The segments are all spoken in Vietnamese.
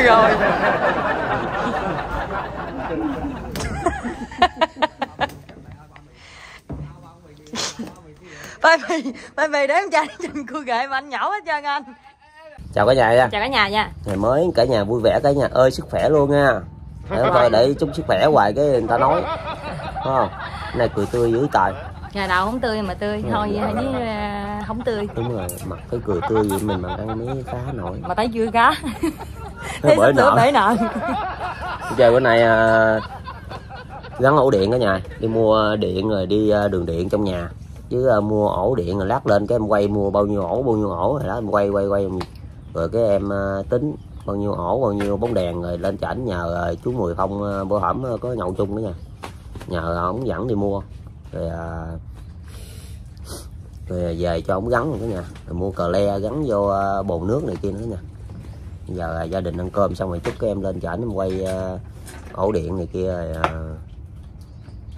rồi. Bye, bye bye để em trai nhìn cô gái mà anh nhỏ hết trơn anh. Chào cả nhà nha. Chào cả nhà nha. Ngày mới cả nhà vui vẻ cả nhà ơi sức khỏe luôn nha. Để coi để chúc sức khỏe hoài cái người ta nói. Đúng không? Này cười tươi dữ tài Ngày nào không tươi mà tươi, thôi với uh, không tươi. Đúng rồi mặt cái cười tươi vậy mình mà ăn mới khá nổi. Mà thấy chưa cá Sắp sửa nợ. bể nợ. Chơi bữa nay à, gắn ổ điện cả nhà đi mua điện rồi đi à, đường điện trong nhà. Chứ à, mua ổ điện rồi lát lên cái em quay mua bao nhiêu ổ bao nhiêu ổ rồi đó em quay quay quay. Rồi cái em à, tính bao nhiêu ổ bao nhiêu bóng đèn rồi lên chảnh nhờ chú Mười Phong bữa hổm à, có nhậu chung đó nha. Nhờ ổng dẫn đi mua. Rồi à, rồi về cho ổng gắn rồi cả nhà rồi mua cờ le gắn vô bồn nước này kia nữa nha giờ gia đình ăn cơm xong rồi chút cái em lên chảnh em quay à, ổ điện này kia rồi,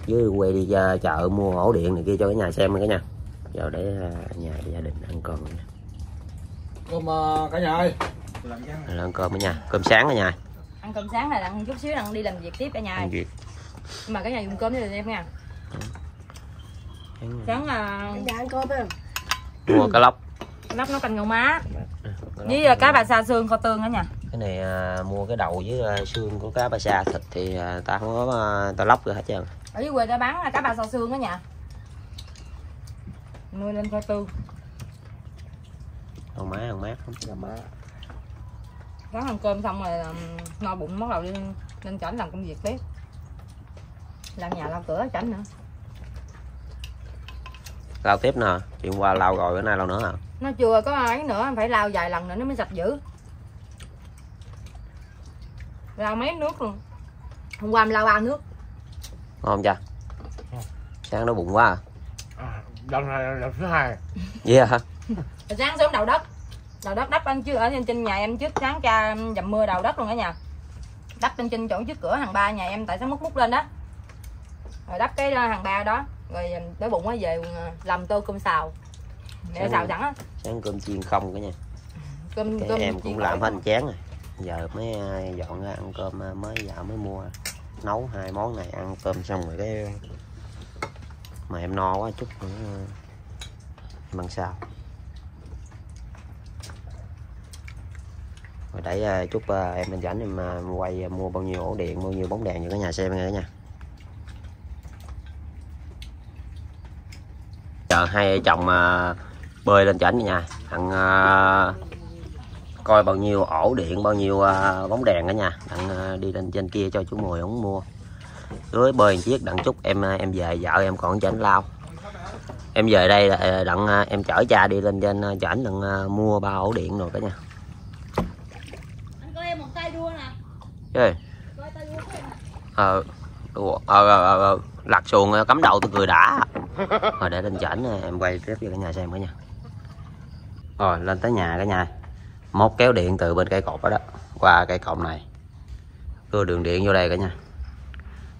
với quay đi ra chợ mua ổ điện này kia cho cả nhà xem cả nhà. Giờ để à, nhà gia đình ăn cơm nha. Cơm ờ, cả nhà ơi. Rồi ăn cơm cả nhà. Cơm sáng cả nhà Ăn cơm sáng là ăn chút xíu đang đi làm việc tiếp cả nhà việc. Nhưng mà cả nhà dùng cơm cho em nha. Sáng là ăn cơm em. Mua cá lóc. Lóc nấu canh ngầu má Với uh, cá bạc sa xương kho tương đó nha. Cái này à, mua cái đầu với à, xương của cá ba sa thịt thì à, ta không có à, ta lóc rồi hết trơn. Ở dưới quê ta bán cá bạc sa xương đó nha. Nuôi lên kho tương con má ăn mát lắm. Nhà má. Sáng ăn cơm xong rồi um, no bụng bắt đầu đi lên chảnh làm công việc tiếp. Làm nhà lau cửa chảnh nữa. Lau tiếp nè. Chuyện qua lau rồi bữa nay lau nữa hả Nó chưa có ấy nữa phải lau vài lần nữa nó mới sạch dữ. Lau mấy nước luôn. Hôm qua em lau ba nước. Ngon chưa? Sáng nó bụng quá à. À, lần này là lần thứ hai. yeah hả? Sáng sớm đầu đất. Đầu đất đắp anh chứ ở trên trên nhà em trước sáng cha dầm mưa đầu đất luôn cả nhà. Đắp trên trên chỗ trước cửa hàng ba nhà em tại sáng múc múc lên đó rồi đắp cái ờ, hàng ba đó. Rồi đói bụng quá về ờ, làm tô cơm xào. Để xào sẵn á sáng cơm chiên không cả nhà cơm Cái cơm em cũng làm hết chán rồi. Giờ mới dọn ra ăn cơm à, mới dạo mới mua nấu hai món này ăn cơm xong rồi cái mà em no quá chút nữa à, ăn sao? Rồi để à, chút em lên rảnh em quay mua bao nhiêu ổ điện bao nhiêu bóng đèn cho cả nhà xem nha. Cả nhà chờ hai chồng bơi lên chảnh nha. Thằng à, coi bao nhiêu ổ điện bao nhiêu à, bóng đèn cả nhà đặng à, đi lên trên kia cho chú mùi ổng mua. Cưới bơi một chiếc đặng chút em em về vợ em còn chảnh lao. Em về đây là đặng em chở cha đi lên trên chảnh đặng mua ba ổ điện rồi cả nhà. Anh có em một tay đua nè. Ê. ờ ờ ờ ờ lặt xuồng cắm đầu tôi cười đã. Rồi để lên chảnh em quay tiếp cho cả nhà xem cả nhà rồi lên tới nhà cả nhà. Móc kéo điện từ bên cây cột đó đó qua cây cột này. Đưa đường điện vô đây cả nhà.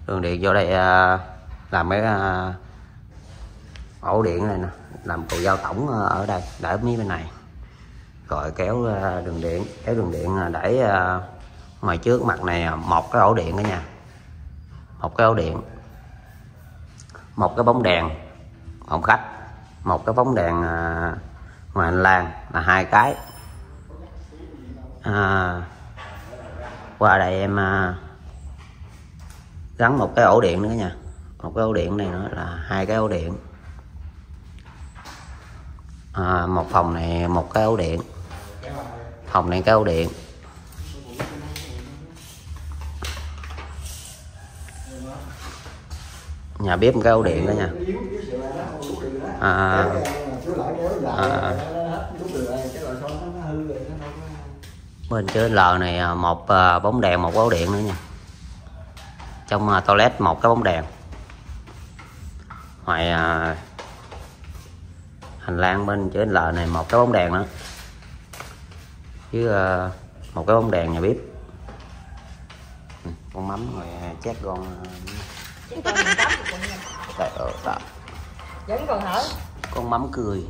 Đường điện vô đây à, làm cái à, ổ điện này nè làm cầu giao tổng à, ở đây để mấy bên này. Rồi kéo đường điện kéo đường điện để ngoài trước mặt này một cái ổ điện cả nhà. Một cái ổ điện. Một cái bóng đèn phòng khách. Một cái bóng đèn à, ngoài hành lang là hai cái. À, qua đây em à, gắn một cái ổ điện nữa nha. Một cái ổ điện này nữa là hai cái ổ điện. À, một phòng này một cái ổ điện. Phòng này cái ổ điện. Nhà bếp một cái ổ điện đó nha. À, à, bên trên L này à, một à, bóng đèn một ổ điện nữa nha. Trong à, toilet một cái bóng đèn. Ngoài à, hành lang bên trên L này một cái bóng đèn nữa. Với à, một cái bóng đèn nhà bếp. Ừ, con mắm rồi à, chét con à, Chứ. Trời ơi, vẫn còn hở con mắm cười.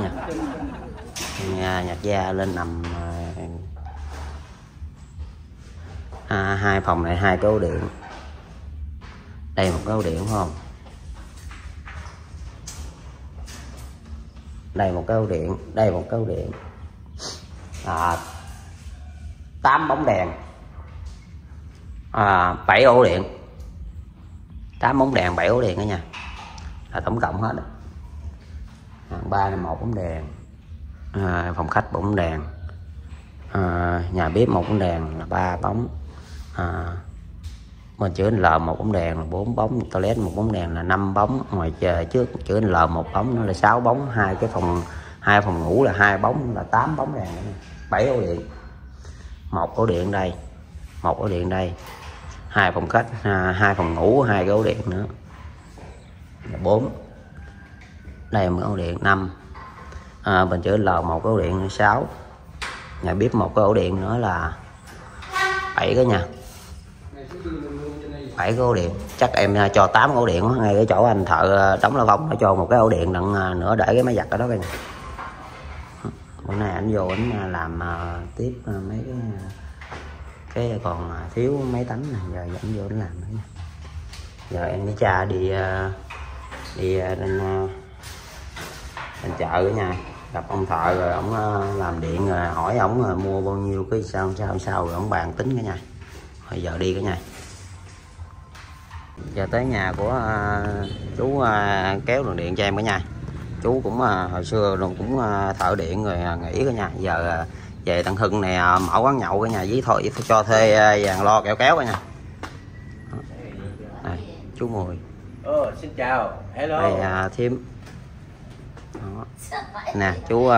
Nhạc nhà, nhạc gia lên nằm à, hai phòng này hai cái ổ điện. Đây một cái ổ điện không? Đây một cái ổ điện đây một cái ổ điện. À, 8 bóng đèn. À, 7 ổ điện. 8 bóng đèn 7 ổ điện đó nha là tổng cộng hết. Hàng ba là một bóng đèn. À, phòng khách bóng đèn. À, nhà bếp một bóng đèn là ba bóng. À, bên chữ L một bóng đèn là bốn bóng. Toilet một bóng đèn là năm bóng. Ngoài chờ trước chữ L một bóng nó là sáu bóng. Hai cái phòng hai phòng ngủ là hai bóng là tám bóng đèn bảy ổ điện. Một ổ điện đây. Một ổ điện đây hai phòng khách hai phòng ngủ hai cái ổ điện nữa. Là bốn. Đây một ổ điện năm. À, bên chữ L một cái ổ điện sáu. Nhà bếp một cái ổ điện nữa là bảy cái nha. Bảy cái ổ điện. Chắc em à, cho 8 ổ điện ngay cái chỗ anh thợ à, đóng la vong nó cho một cái ổ điện đặng à, nữa để cái máy giặt ở đó coi nè. Bữa nay anh vô anh làm tiếp mấy cái cái còn à, thiếu mấy tấm này giờ dẫn vô để làm nữa nha. Giờ em với cha đi à, đi à, lên lên chợ ở nhà, gặp ông thợ rồi ông làm điện rồi hỏi ông mua bao nhiêu cái sao sao sao rồi ông bàn tính cả nhà. Bây giờ đi cả nhà. Giờ tới nhà của chú kéo đường điện cho em cả nhà. Chú cũng hồi xưa luôn cũng thợ điện rồi nghỉ cả nhà. Giờ về Tân Hưng này mở quán nhậu cả nhà với thôi cho thuê uh, vàng lo kéo kéo cả nhà đây chú mùi. Ờ, xin chào. Hello. đây uh, thêm Đó. nè chú uh,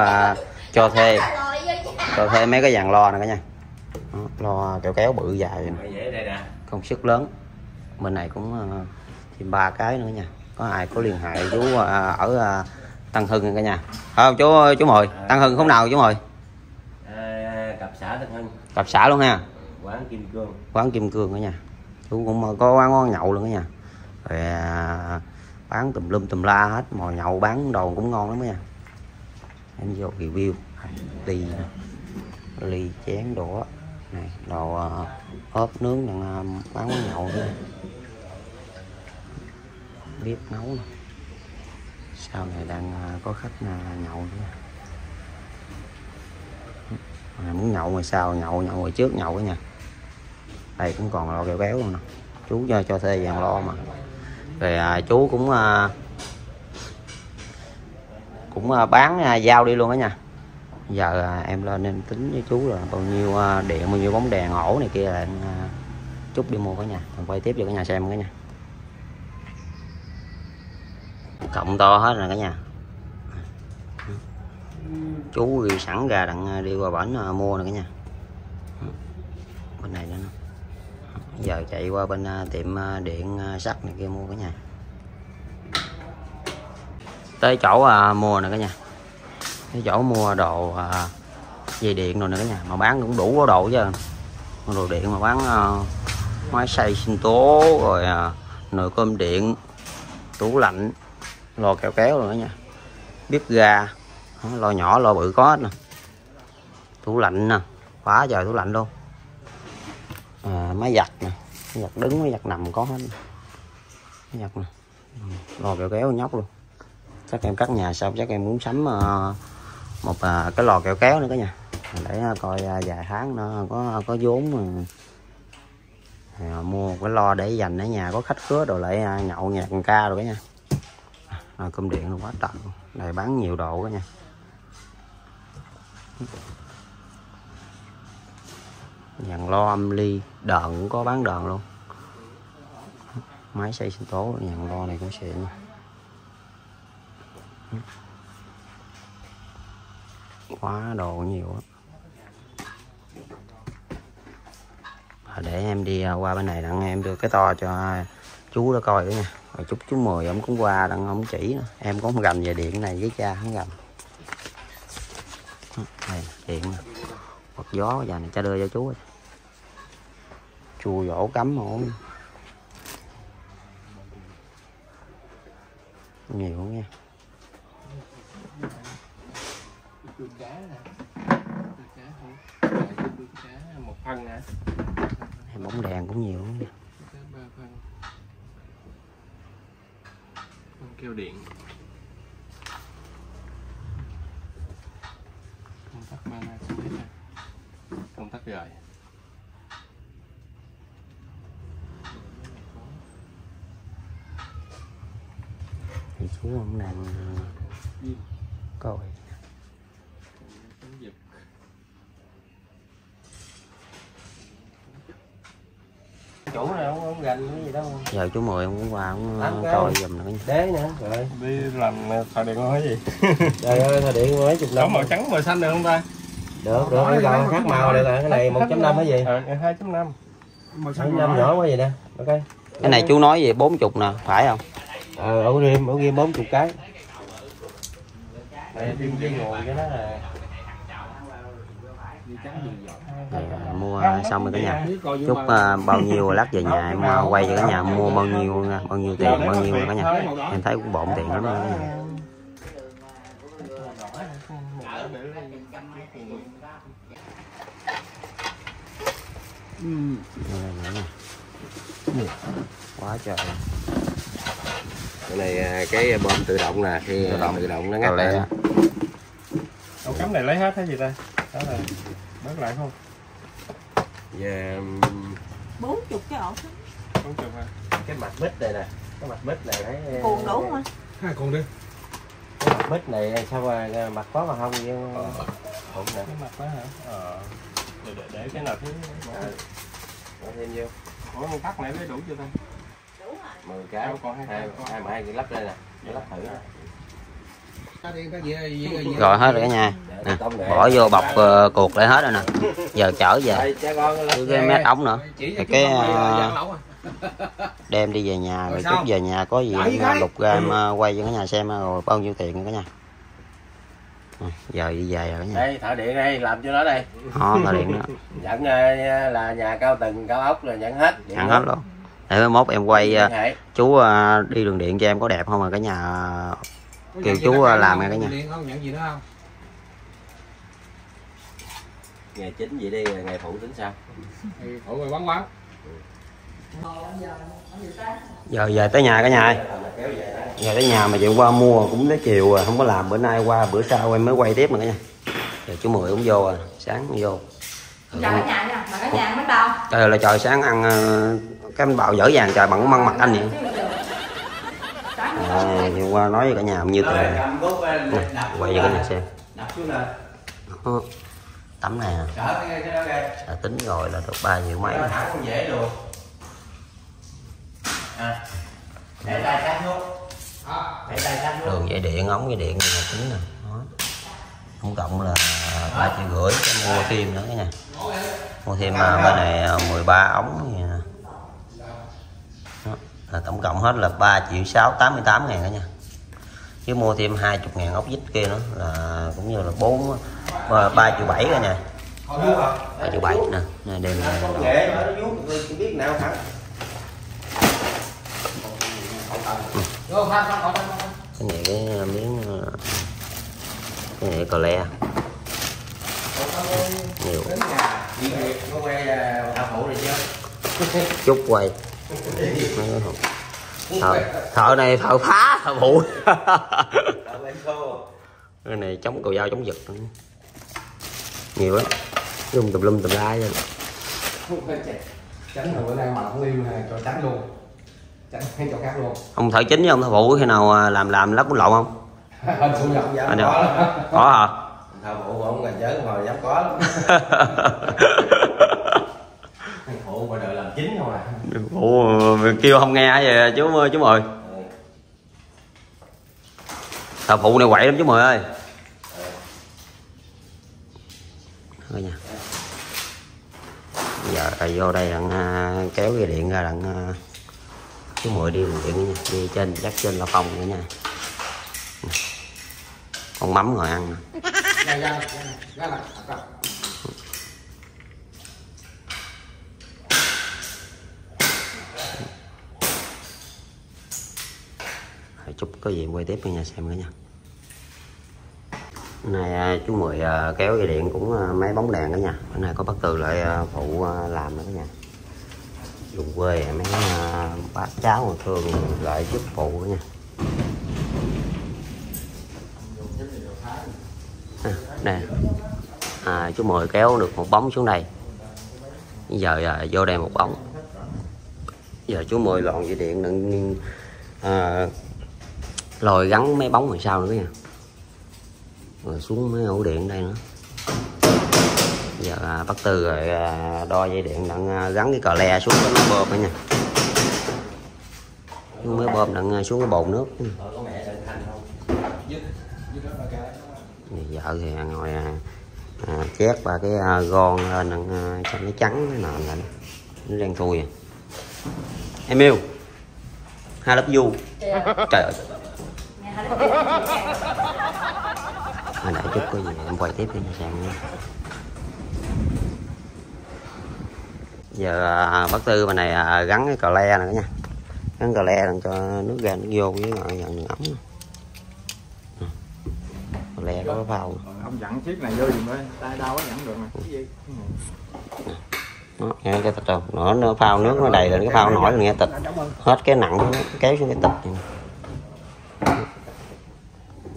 cho thuê. Cho thuê mấy cái vàng lo nè cả nhà. Đó, lo kéo kéo bự dài nè. Công suất lớn. Bên này cũng uh, thêm ba cái nữa nha có ai có liên hệ chú uh, ở uh, Tân Hưng cả nhà. Không chú chú mồi Tân Hưng không nào chú mồi À, cặp xã Tân Hưng, cặp xã luôn ha. Quán Kim Cương. quán Kim Cương cả nhà. Chú cũng có quán quán nhậu luôn cả nhà. Rồi à, bán tùm lum tùm la hết. Mồi nhậu bán đồ cũng ngon lắm đó nha. Em vô review. Ly ly chén đũa. Này đồ uh, ốp nướng đang uh, bán quán nhậu nữa bếp nấu nè. Sau này đang có khách nhậu nữa à, muốn nhậu ngoài sau nhậu nhậu ngoài trước nhậu cái nha, đây cũng còn lo kẹo kéo luôn nè. Chú cho, cho thuê vàng lo mà. Rồi à, chú cũng à, cũng à, bán à, giao đi luôn đó nha. Giờ à, em lên em tính với chú là bao nhiêu à, điện bao nhiêu bóng đèn ổ này kia là em à, chút đi mua cả nhà. Còn quay tiếp cho cả nhà xem cả nhà. Cộng to hết rồi cả nhà chú ghi sẵn ra đặng à, đi qua bển à, mua nè cả nhà. Bên này nữa giờ chạy qua bên à, tiệm điện sắt này kia mua cả nhà. Tới chỗ à, mua nè cả nhà. Tới chỗ mua đồ à, dây điện rồi nè cả nhà. Mà bán cũng đủ có đồ chứ. Đồ điện mà bán à, máy xay sinh tố rồi à, nồi cơm điện tủ lạnh lò kéo kéo rồi cả nhà. Bếp ga lo nhỏ lo bự có hết nè. Tủ lạnh nè quá trời tủ lạnh luôn. À, máy giặt nè máy giặt đứng máy giặt nằm có hết máy giặt nè. Ừ, lò kẹo kéo nhóc luôn. Chắc em cắt nhà xong chắc em muốn sắm uh, một uh, cái lò kẹo kéo nữa cả nhà. Để uh, coi à, vài tháng nó có có vốn mà. À, mua một cái lo để dành ở nhà có khách khứa đồ lại nhậu nhạc ca rồi cả nha à, cơm điện luôn quá tận này bán nhiều đồ cả nha dàn lo âm ly. Đợn cũng có bán đợn luôn. Máy xây sinh tố dàn lo này cũng xịn nha. Quá đồ nhiều á. Để em đi à, qua bên này đặng em đưa cái to cho chú đó coi nữa nha. Rồi chút chú mười ông cũng qua, đặng ông chỉ nữa. em có không gầm về điện này với cha, không gầm tiện hoặc gió giờ này cha đưa cho chú rồi. chùa vỗ cắm ổn nhiều nha không Em bóng đèn cũng nhiều lắm nha. Keo điện công tắc mana không hết nè công tắc rời Thì đang Pin. coi. chống giật chủ này không không gành cái gì đâu. Giờ chú Mười ông cũng qua ông cái. coi giùm nữa đế nữa rồi. Đi làm thợ điện nói gì? Trời ơi thôi điện mấy chục có năm màu trắng màu xanh được không ta được được cái còn khác màu được rồi cái này 1.5 cái gì ờ hai chấm năm Mấy năm nhỏ quá gì nè ok Cái này chú nói về 40 nè, phải không? ờ ổ rim ổ rim 40 cái riêng riêng ngồi cho nó là Rồi, à, mua xong rồi cả nhà. Chúc à, bao nhiêu lát về nhà em à, quay cho cả nhà mua bao nhiêu bao nhiêu tiền, bao nhiêu cả nhà. Em thấy cũng bộn tiền lắm đó. Cả nhà. Đây nữa nè. Ừ, Quá trời. cái này à, cái bơm tự động nè khi tự động, tự động nó ngắt ra. ống cắm này lấy hết hay gì ta? Đó là bớt lại không? Giờ bốn chục cái ổ bốn chục ha cái mặt bít này nè cái mặt bít này thấy cuồng đủ mà hai con đi. cái mặt bít này sao mà mặt có mà không nhưng ổn nè. Cái mặt đó hả? Ờ để, để, để cái nào thứ Bỏ thêm vô. Ủa con tắt này lấy đủ chưa ta? 10 cái. Đâu, còn hai hai hai mà hai cái lắp đây nè. Cái lắp thử. Rồi hết rồi cả nhà. Để Nè, bỏ vô bọc ờ, cuộc lại hết rồi nè. Giờ chở về. Cứ cái mét ống nữa. Rồi cái ờ, đem đi về nhà rồi chút về nhà có gì ờ, lục ra em ờ, quay cho cả nhà xem ờ, rồi bao nhiêu tiền cả nhà. Rồi, Giờ đi về rồi cả nhà. đây thợ điện đây làm cho nó đây. Đó, là điện đó. nhận ờ, là nhà cao tầng cao ốc là nhận hết. Ăn hết luôn. Để mốt em quay ờ, chú ờ, đi đường điện cho em có đẹp không mà cả nhà? Ờ, kêu chú ờ, làm nghe cả nhà. ngày chính vậy đi ngày phụ tính sao Giờ về tới nhà cả nhà ơi. kéo về đó. Giờ tới nhà mà chuyện qua mua cũng tới chiều rồi, không có làm bữa nay qua bữa sau em mới quay tiếp mà cả nhà. Giờ chú Mười cũng vô rồi, sáng cũng vô. chào cả nhà nha mà cả nhà bánh bao Trời là trời sáng ăn ờ, cái bánh bào dở dàng trời bằng măng mặt anh vậy. À, qua nói với cả nhà bao lên, Nè, đập quay cho cả nhà xem. Tấm này là tính rồi là được 3 triệu mấy. nó thẳng không dễ được à. Để tay sát xuống để tay sát xuống Đường dây điện, ống dây điện này là tính nè. Đó. Tổng cộng là ba triệu rưỡi cái mua thêm nữa cả nhà. Mua thêm à, bên này à, 13 ống vậy nè. Đó, là tổng cộng hết là 3 triệu 6 88 ngàn cả nha. Chứ mua thêm 20 ngàn ốc vít kia nữa là cũng như là 4 3 triệu 7 cả nha. 3 triệu 7 nè. Nè đem ra công đó. nghệ mà nó vuốt tôi chỉ biết nào thẳng cái này cái miếng cái này cò le nhiều Đi có quay thợ này chưa chút quay thợ, thợ này thợ phá thợ phụ cái này chống cầu dao chống giật nhiều lắm lum tùm lum tùm la vậy tránh rồi bữa nay mà không yêu này cho tránh luôn tránh hay cho khác luôn. Ông thợ chính với ông thợ phụ khi nào à, làm làm lắp cũng lộn không? Hình xuống nhập à, được. có hả? Thợ phụ không gần chớ hồi dám có lắm. Phụ mà đợi làm chính không à. Phụ kêu không nghe vậy chú chú mời Ừ. thợ phụ này quậy lắm chú mời ơi. Thôi nha. Giờ vô đây đặng à, kéo cái điện ra đặng à, chú mười đi điện đi trên dắt trên là phòng nữa nha. Con mắm ngồi ăn chút, có gì quay tiếp cho nhà xem nữa nha. Này à, chú mười à, kéo dây điện cũng à, máy mấy bóng đèn đó nha. Bữa nay có bác từ lại phụ làm nữa đó nha dùng quê à, mấy à, bác cháu thường lại giúp phụ nha. À, nè. À, chú mười kéo được một bóng xuống đây. Bây giờ à, vô đây một bóng. Giờ chú mười lòn dây điện đừng à, lồi gắn mấy bóng rồi sau nữa nha. Rồi xuống mấy ổ điện đây nữa giờ à, bắt tư rồi à, đo dây điện đang à, gắn cái cờ le xuống cái máy bơm đó nha. Xuống máy bơm đang à, xuống cái bồn nước. Ừ. Vợ thì ngồi à, à chét ba cái à, gòn lên đặng à, cho nó trắng cái nền lại. Nó đang thui à. Em yêu. Hai lớp du trời ơi. Hồi nãy chút có gì em quay tiếp đi sang nha giờ à, bác tư bên này à, gắn cái cờ le nữa nha. Gắn cờ le cho nước ra nước vô với nhận đường ống Ừ. cờ le có phao. Ông dặn chiếc này vô gì mới tay đau quá dặn được mà. Cái gì? Nghe cái tịch đâu nó, nó phao nước nó đầy lên cái phao nổi nghe tịch. Hết cái nặng nó kéo xuống cái tịch.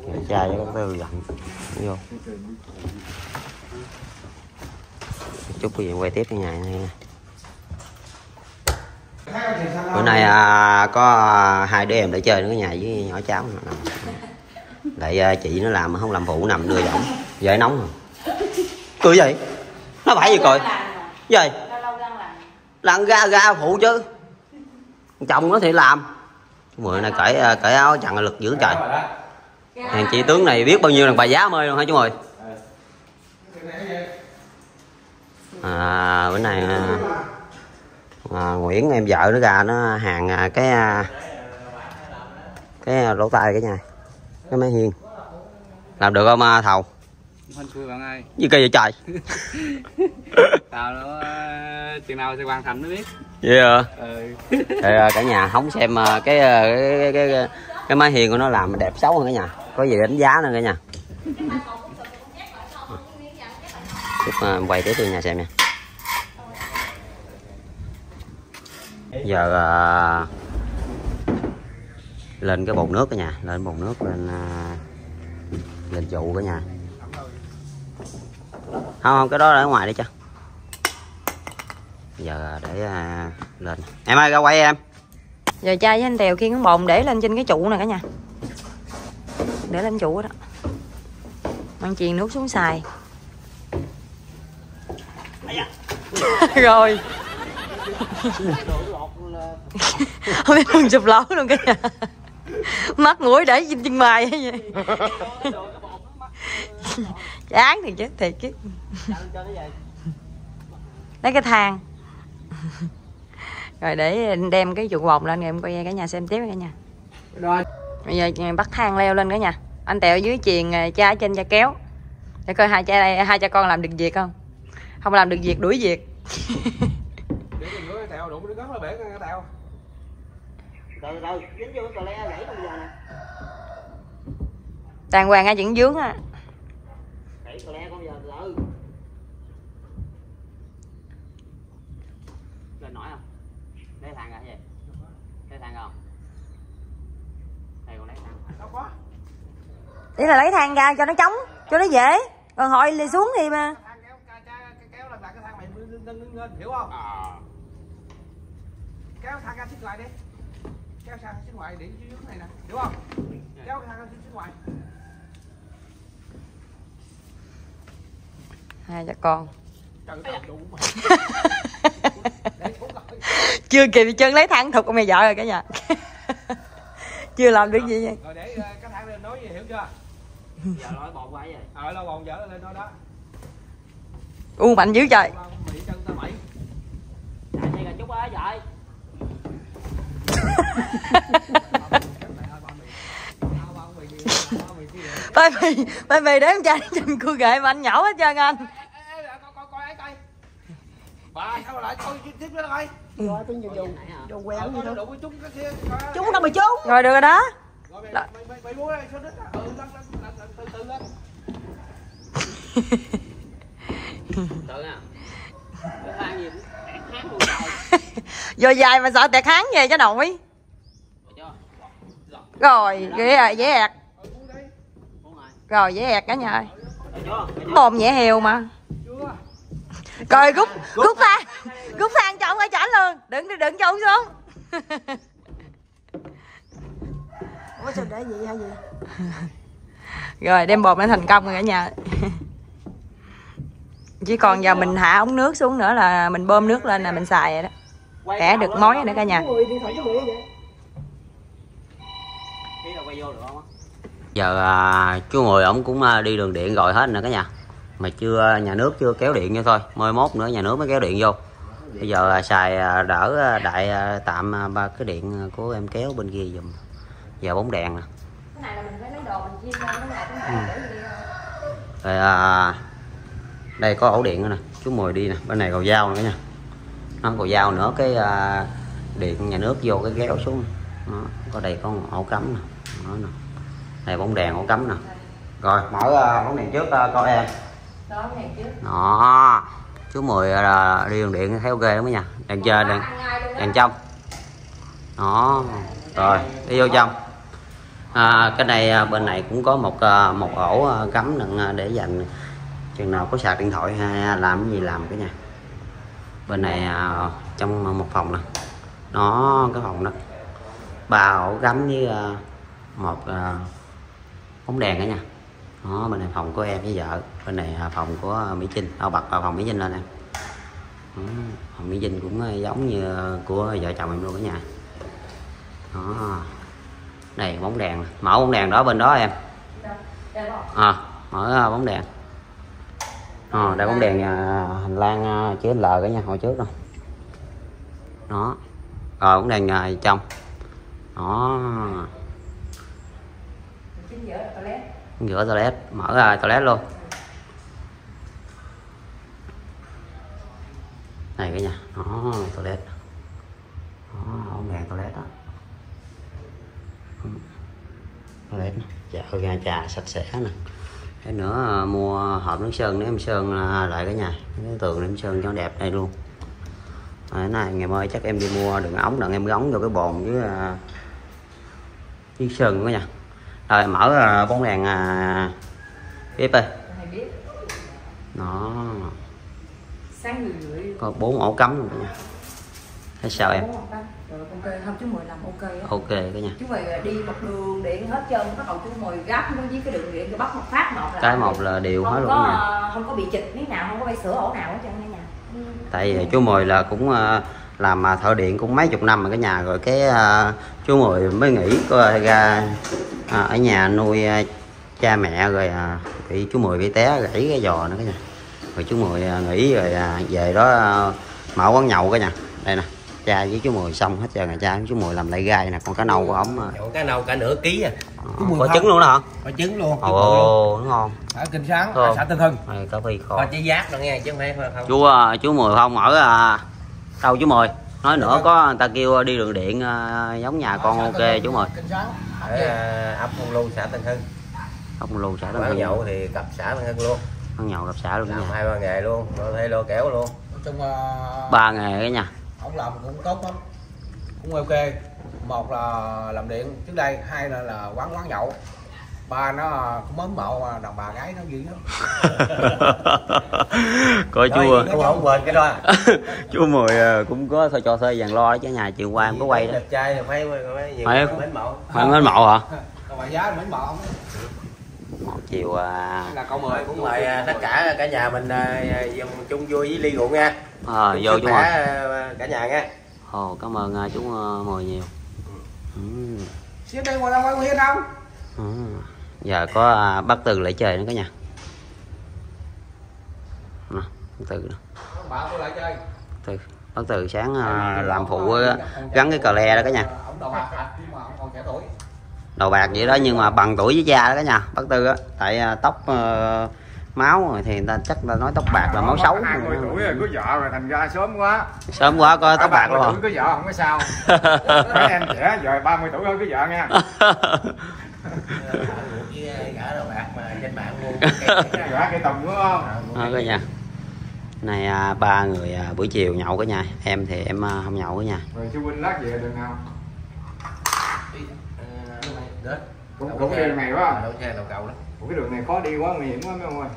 Rồi chai cho bác tư dặn. Vô. Chút bây giờ quay tiếp cái nhà này bữa nay à, có à, hai đứa em để chơi nữa nhà với nhỏ cháu nè à, chị nó làm không làm phụ nằm đưa giọng. Dễ nóng rồi. Cười vậy? Nó phải gì coi vậy làm ra ra phụ chứ. Chồng nó thì làm. Mười nay cởi à, cởi áo chặn lực dữ trời. Hàng chị tướng này biết bao nhiêu là bà giá mơi luôn hả chú mời à, bữa nay à, à, Nguyễn em vợ nó ra nó hàng à, cái à, cái lỗ tai cái nhà. Cái máy hiên. Làm được không à, thầu? Hên xui bạn ơi. Gì cây vậy trời. Tao nó chừng nào sẽ hoàn thành mới biết. Vậy à ừ. Thì, à, cả nhà hóng xem à, cái, à, cái, cái, cái, cái, máy hiên của nó làm đẹp xấu hơn cả nhà. Có gì đánh giá nữa cả nhà. Chút à, quay tiếp cho nhà xem nha giờ à, lên cái bồn nước cả nhà lên bồn nước lên à, lên trụ cả nhà. Không không cái đó là ở ngoài đi cho. Giờ để à, lên. Em ơi ra quay em. Giờ cha với anh tèo khiêng cái bồn để lên trên cái trụ này cả nhà. Để lên trụ đó. Mang chuyền nước xuống xài. Rồi không biết đừng sụp lỗ luôn cả nhà. Mắt mũi để trên chân mày hay vậy chán thì chứ thiệt chứ. Lấy cái thang. Rồi để đem cái trụ bồn lên rồi em coi cả nhà xem tiếp cả nhà. Bây giờ bắt thang leo lên cả nhà. Anh tẹo dưới chuyền cha ở trên cha kéo. Để coi hai cha đây hai cha con làm được việc không? Không làm được việc đuổi việc từ từ dính vô cờ le gãy bây giờ nè. Đàng hoàng hai chuyện dướng á? Gãy cờ le con giờ từ từ. Lên nổi không? Lấy thang ra vậy? Lấy thang không? Đây con lấy thang đâu có. Ý là lấy thang ra cho nó trống cho nó dễ. Còn hội lì xuống thì mà. Kéo ca cha cái kéo là cái thang mày lên hiểu không? Kéo thang ra xích ngoài đi kéo sang xích ngoài để dưới này nè hiểu không? Kéo thang ra xích ngoài. Hai cha con. Để xuống lại chưa kịp chân lấy thang thục con mày vợ rồi cả nhà. Chưa làm được gì vậy rồi để ờ, cái thang lên nói gì hiểu chưa? Giờ nói bột quá vậy. Ờ lo bồn dở lên đó đó. U mạnh dữ trời bị chân ta bảy chạy xe gần chút á vậy bay mì bay mì để em trai trên cua gậy mà anh nhậu hết trơn anh coi coi coi ấy coi bà sao lại coi tiếp nữa coi Rồi tôi nhiều dù Dù quẹo gì Ờ, đâu chúng đâu mà chúng rồi được rồi đó à? Ừ, từ từ lên. Tự nha. Giờ dài mà sợ tẹt háng về cho nổi Rồi, ghế à, dễ ẹt. Rồi, dễ ẹt cả nhà ơi. Mồm nhẹ hều mà. Rồi, rút, rút phan Rút phan cho ông ở chảnh luôn Đừng, đừng cho ông xuống. Ủa sao để vậy hay gì Rồi, đem bột đã thành công rồi cả nhà Chỉ còn giờ mình hạ ống nước xuống nữa là mình bơm nước lên là mình xài rồi đó. Kẻ được mối rồi đó cả nhà. vậy. Giờ à, chú mười ổng cũng à, đi đường điện rồi hết nè cả nhà. Mà chưa nhà nước chưa kéo điện vô thôi. Mai mốt nữa nhà nước mới kéo điện vô. Bây giờ à, xài à, đỡ à, đại à, tạm à, ba cái điện à, của em kéo bên kia dùm giờ bóng đèn nè. Cái này là mình phải lấy đồ mình chiên lên cái này cái này để gì rồi à, đây có ổ điện nữa nè. Chú mười đi nè. Bên này cầu dao nữa nha. Nó cầu dao nữa cái à, điện nhà nước vô cái kéo xuống. Đó, có đây có ổ cắm nè. Đó nè. Đây bóng đèn ổ cắm nè. Rồi mở à, bóng đèn trước à, coi em. Đó, này trước. Đó. Chú mười là đi đường điện thấy ok không nha. Đèn trên đèn đèn trong. Đó. Rồi đi vô trong. À, cái này à, bên này cũng có một một ổ cắm để dành chừng nào có sạc điện thoại hay làm cái gì làm cái nhà. Bên này à, trong một phòng nè nó cái phòng đó ba ổ cắm với à, một à, bóng đèn cả nha đó bên này phòng của em với vợ bên này phòng của mỹ trinh. Đâu bật vào phòng mỹ trinh lên đó, phòng mỹ trinh cũng giống như của vợ chồng em luôn cả nhà. Đó đây bóng đèn mở bóng đèn đó bên đó em. À, mở bóng đèn à, đây bóng đèn à, hành lang chữ L cả nha hồi trước đâu đó. Rồi bóng đèn à, trong. Đó. Giữa toilet. Mở ra toilet luôn. Này cái nhà đó toilet. Đó ông đèn toilet đó. Toilet chợ ga trà sạch sẽ nè cái nữa à, mua hộp nước sơn để em sơn à, lại cái nhà. Cái tường để em sơn cho đẹp đây luôn. À, này ngày mai chắc em đi mua đường ống đặng em gắn vô cái bồn với với sơn của nha. Rồi mở bóng đèn bếp ơi. Nó có bốn ổ cắm luôn cả nhà. Thấy sao em Rồi ok không chú mười làm ok á. Ok cái nhà chú mười đi một đường điện hết trơn bắt đầu chú mười gấp với cái đường điện rồi bắt một phát một là cái một là đều hết không luôn có nha. không có bị chịch miếng nào không có bay sửa ổ nào hết trơn nha. Nhà tại vì chú mười là cũng à, làm à, thợ điện cũng mấy chục năm rồi cái nhà rồi cái à, chú mười mới nghỉ có ra à, ở nhà nuôi à, cha mẹ rồi à, bị chú mười bị té gãy cái giò nữa cái nhà rồi chú mười à, nghỉ rồi à, về đó à, mở quán nhậu cái nhà đây nè cha với chú mười xong hết trơn rồi cha với chú mười làm lại gai nè con cá nâu của ổng à, Nhậu cá nâu cả nửa ký à. Ờ, có trứng luôn đó hả? Có trứng luôn. Ồ đúng không? Ở kinh sáng Ờ. ở xã Tân Hưng. Này, cá phi Có kho trái giáp nữa nghe chứ không phải không chú à, chú mười không ở à, đâu chú mười? Nói nữa có người ta kêu đi đường điện à, giống nhà con ok chú mười. Kinh sáng. Ở à, ấp Hồng Lưu xã Tân Hưng. Không lưu xã Quán đâu nhậu thì cặp xã Tân Hưng luôn. Ăn nhậu gặp xã luôn Làm hai ba nghề luôn Lô thuê lô kéo luôn. Nói chung là ba nghề cái nha ông làm cũng tốt lắm. Cũng ok. Một là làm điện. Trước đây hai là, là quán quán nhậu. Ba nó cũng mến mộ đàn bà gái nó dữ lắm. Coi chú Rồi, cũng không quên cái đó chú mười à, cũng có thôi cho thuê dàn lo đó chứ nhà chiều qua em có quay đó. Đẹp trai thì phải phải mến mộ. Phải mến mộ hả? Đàn bà giá mến mộ ông một chiều à, là cậu Mời mời cũng mời à, tất cả cả nhà mình à, dùng chung vui với ly rượu nha à, vô chú mười à, cả nhà nha ồ cảm ơn à, chú à, mười nhiều. Ừ. xíu đây ngồi đâu quay nguyên đâu? Ừ. giờ có à, bác từ lại chơi nữa cả nhà. Nè từ chơi. Từ bác từ sáng à, làm phụ gắn cái cờ le đó cả nhà. đầu bạc à, vậy đó nhưng mà bằng tuổi với cha đó cả nhà bác tư á. Tại à, tóc ờ, máu rồi thì người ta chắc là nói tóc bạc là máu xấu. 20 tuổi rồi có vợ rồi thành ra sớm quá. Sớm quá có tóc bạc tuổi có vợ không có sao. Mấy em trẻ giờ 30 tuổi hơn có vợ nha cả nhà. Này à, ba người à, buổi chiều nhậu cả nhà. Em thì em à, không nhậu cả nhà. Rồi sư huynh lát về được không Đến. cũng cũng đường này quá. Cái đường này khó đi quá nguy hiểm quá mấy ông ơi.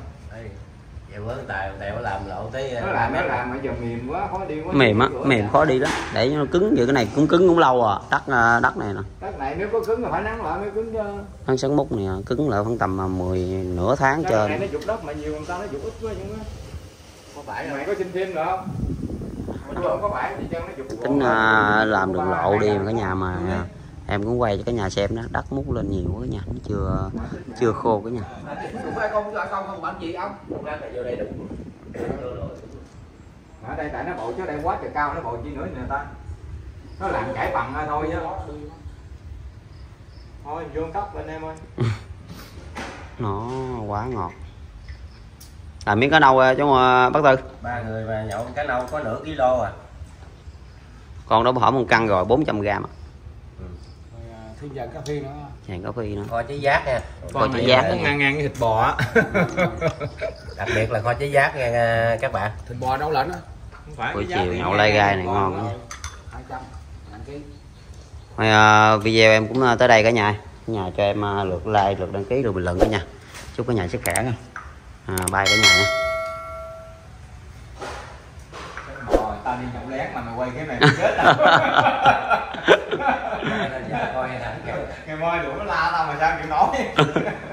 Vậy với tài tèo làm lộ tới nó làm nó làm mà giờ mềm quá khó đi quá. Mềm á mềm khó đi lắm. Để nó cứng vậy cái này cũng cứng cũng lâu à. Đất à, đất này nè. Đất này nếu có cứng là phải nắng lại mới cứng chứ. Hắn sắn mút này à, cứng lại khoảng tầm à, 10 nửa tháng đất trên. này nó dục đất mà nhiều người ta nó dục ít quá chứ. Có phải mày có xin thêm nữa không? Mà tôi không có phải gì chân nó dục tính làm đường lộ đi mà cả nhà mà à, em cũng quay cho cả nhà xem đó đất mút lên nhiều quá cả nhà nó chưa chưa khô đây đủ. ở đây tại nó bộ chứ đây quá trời cao nó bộ chi nữa nè ta nó làm cải bằng thôi chứ thôi vô tóc bên em ơi nó quá ngọt làm miếng cá nâu à, chú à, bác tư Ba người mà nhậu cá nâu có nửa kilo à. con đó hỏi một cân rồi 400 gram à. Thiên giờ cà phê nữa. Chàng cà phê nữa. Kho cháy giác nha. Kho cháy giác nó ngang ngang cái thịt bò á. Đặc biệt là kho cháy giác nha à, các bạn. thịt bò nấu lạnh á? Không phải Buổi cái giá chiều nhậu lai gai này ngon mà. quá. 200 ngàn ký. Thôi, à, video em cũng à, tới đây cả nhà. Nhà cho em à, lượt like lượt đăng ký rồi bình luận cả nhà. Chúc cả nhà sức khỏe nha. À, bye cả nhà nha. Bò ta đi nhậu lén mà mày quay cái này chết à Coi đủ nó la tao mà sao chịu nói?